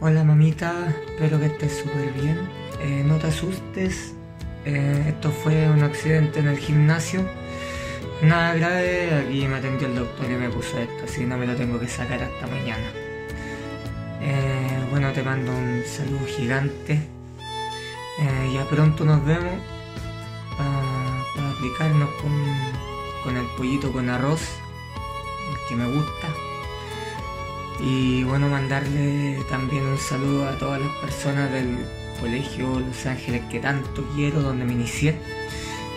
Hola mamita, espero que estés súper bien. Eh, no te asustes, eh, esto fue un accidente en el gimnasio. Nada grave, aquí me atendió el doctor y me puso esto, así no me lo tengo que sacar hasta mañana. Eh, bueno, te mando un saludo gigante. ya pronto nos vemos para aplicarnos con, con el pollito con arroz, el que me gusta. Y bueno, mandarle también un saludo a todas las personas del colegio Los Ángeles que tanto quiero, donde me inicié,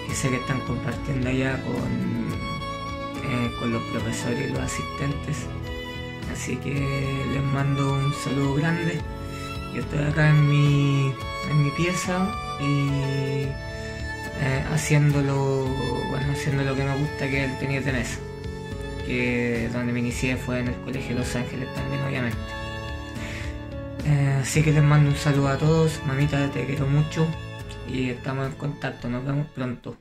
que sé que están compartiendo allá con, eh, con los profesores y los asistentes. Así que les mando un saludo grande. Yo estoy acá en mi, en mi pieza y eh, haciéndolo, bueno, haciendo lo que me gusta que es el tenis que donde me inicié fue en el Colegio Los Ángeles también, obviamente. Eh, así que les mando un saludo a todos, mamita, te quiero mucho y estamos en contacto, nos vemos pronto.